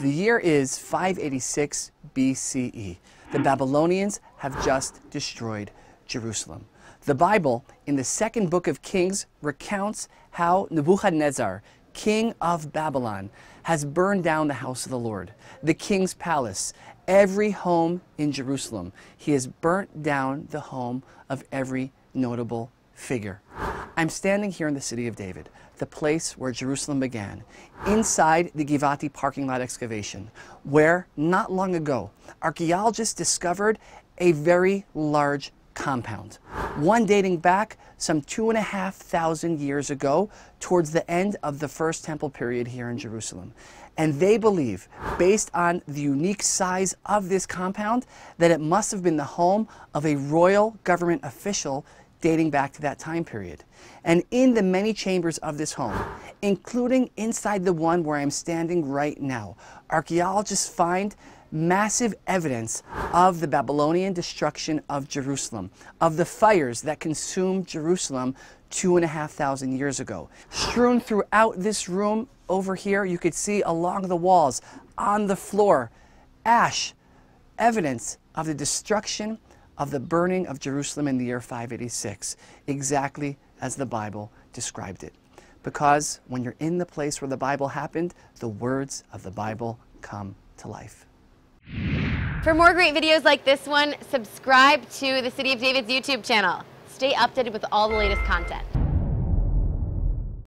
The year is 586 BCE. The Babylonians have just destroyed Jerusalem. The Bible, in the second book of Kings, recounts how Nebuchadnezzar, king of Babylon, has burned down the house of the Lord, the king's palace, every home in Jerusalem. He has burnt down the home of every notable figure. I'm standing here in the city of David, the place where Jerusalem began, inside the Givati parking lot excavation, where not long ago archaeologists discovered a very large compound, one dating back some two and a half thousand years ago towards the end of the first temple period here in Jerusalem. And they believe, based on the unique size of this compound, that it must have been the home of a royal government official dating back to that time period. And in the many chambers of this home, including inside the one where I'm standing right now, archaeologists find massive evidence of the Babylonian destruction of Jerusalem, of the fires that consumed Jerusalem two and a half thousand years ago. Strewn throughout this room over here, you could see along the walls, on the floor, ash, evidence of the destruction of the burning of Jerusalem in the year 586, exactly as the Bible described it. Because when you're in the place where the Bible happened, the words of the Bible come to life. For more great videos like this one, subscribe to the City of David's YouTube channel. Stay updated with all the latest content.